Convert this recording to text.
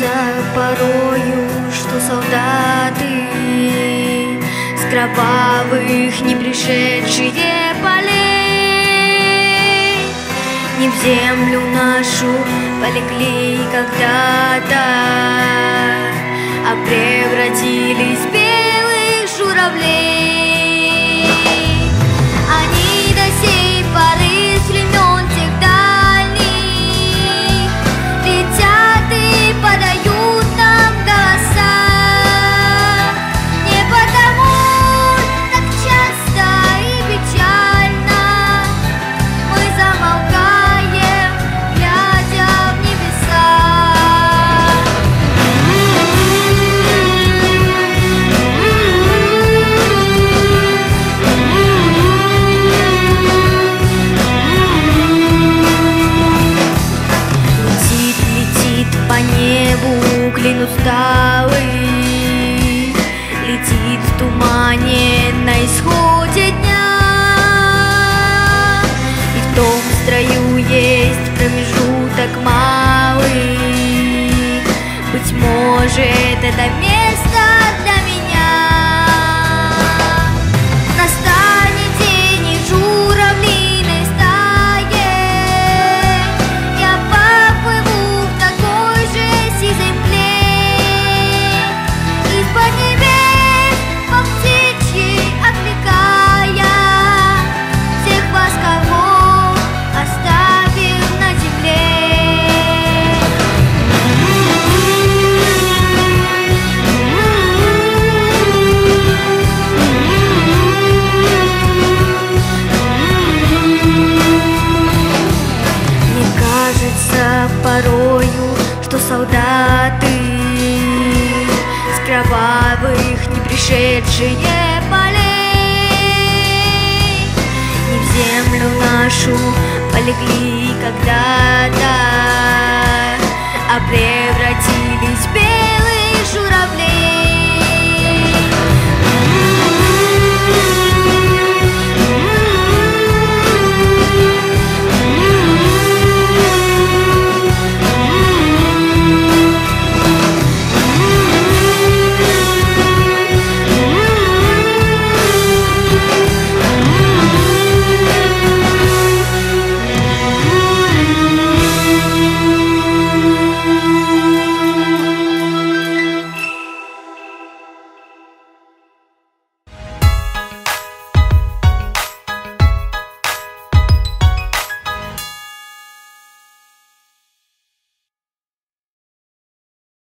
Кажется порою, что солдаты С кровавых не пришедшие полей. Не в землю нашу полегли когда-то А превратились в белых журавлей клин усталый Летит в тумане на исходе дня. И в том строю есть промежуток малый. Быть может, это место прошедшие полей. И в землю нашу полегли когда-то, а превратились в белые журавли.